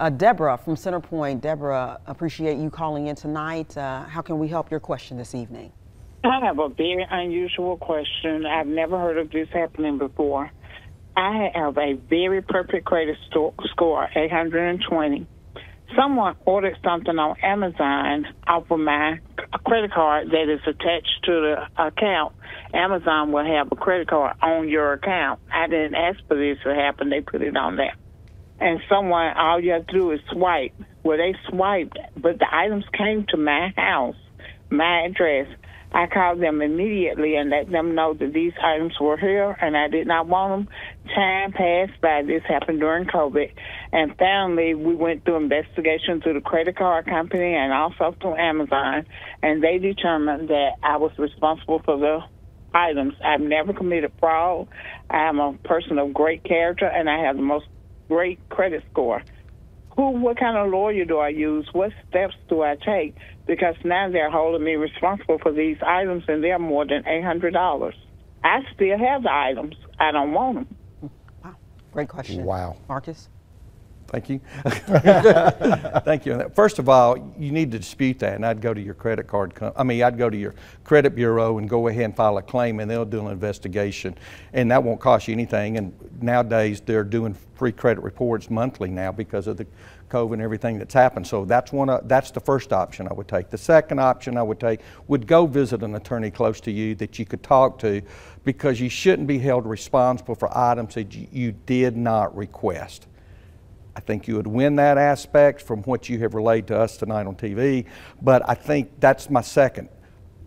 Uh, Deborah from Centerpoint. Deborah, appreciate you calling in tonight. Uh, how can we help your question this evening? I have a very unusual question. I've never heard of this happening before. I have a very perfect credit score, 820. Someone ordered something on Amazon off of my credit card that is attached to the account. Amazon will have a credit card on your account. I didn't ask for this to happen. They put it on there and someone, all you have to do is swipe. Well, they swiped, but the items came to my house, my address. I called them immediately and let them know that these items were here and I did not want them. Time passed by. This happened during COVID. And finally, we went through investigation through the credit card company and also through Amazon. And they determined that I was responsible for the items. I've never committed fraud. I am a person of great character and I have the most great credit score. Who, what kind of lawyer do I use? What steps do I take? Because now they're holding me responsible for these items, and they're more than eight hundred dollars. I still have the items. I don't want them. Wow, great question. Wow, Marcus. Thank you. Thank you. First of all, you need to dispute that, and I'd go to your credit card. I mean, I'd go to your credit bureau and go ahead and file a claim, and they'll do an investigation, and that won't cost you anything. And nowadays, they're doing free credit reports monthly now because of the COVID and everything that's happened. So that's one. Of, that's the first option I would take. The second option I would take would go visit an attorney close to you that you could talk to, because you shouldn't be held responsible for items that you did not request. I think you would win that aspect from what you have relayed to us tonight on TV. But I think that's my second.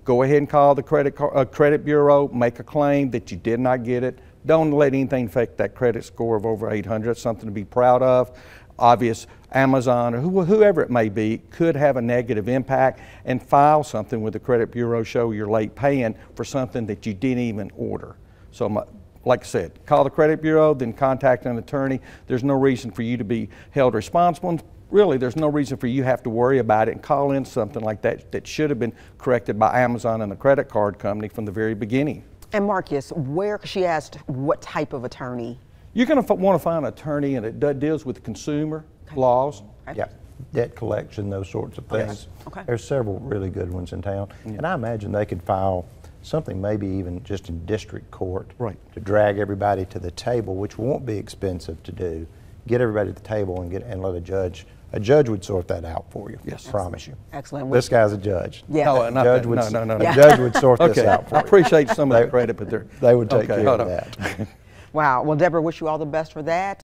Go ahead and call the credit, uh, credit bureau, make a claim that you did not get it. Don't let anything affect that credit score of over 800. It's something to be proud of. Obvious, Amazon or whoever it may be could have a negative impact and file something with the credit bureau, show you're late paying for something that you didn't even order. So my, like I said, call the credit bureau, then contact an attorney. There's no reason for you to be held responsible. And really, there's no reason for you to have to worry about it and call in something like that that should have been corrected by Amazon and the credit card company from the very beginning. And Marcus, where she asked what type of attorney? You're going to want to find an attorney and it deals with consumer okay. laws. Okay. Yeah, debt collection, those sorts of things. Okay. There's several really good ones in town, yeah. and I imagine they could file something maybe even just in district court right. to drag everybody to the table, which won't be expensive to do. Get everybody at the table and get and let a judge. A judge would sort that out for you. Yes, I promise you. Excellent. This guy's a judge. Yeah. No, not judge that. would, no, no, no, no. Yeah. judge would sort okay. this out for you. I appreciate some of that credit, but they would take okay, care of that. wow. Well, Deborah, wish you all the best for that.